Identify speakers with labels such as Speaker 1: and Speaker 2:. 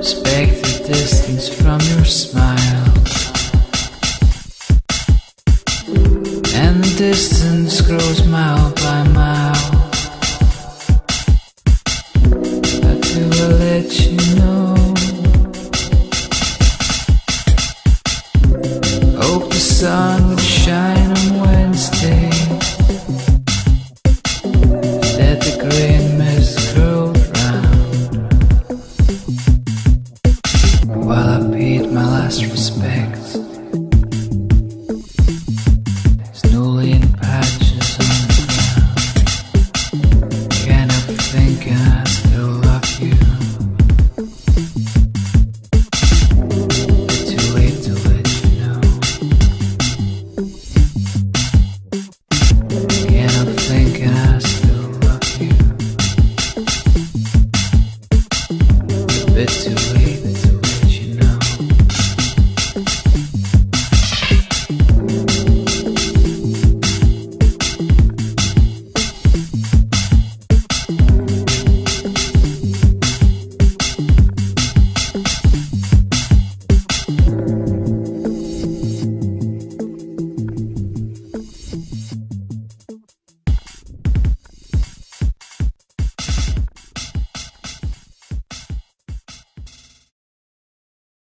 Speaker 1: Respect the distance from your smile. And the distance grows mile by mile. Until I let you know. Hope the sun would shine away Last respects. Slowly patches on the ground. Can't help thinking I still love you. Too late to let you know. Can't help thinking I still love you. Bit too late.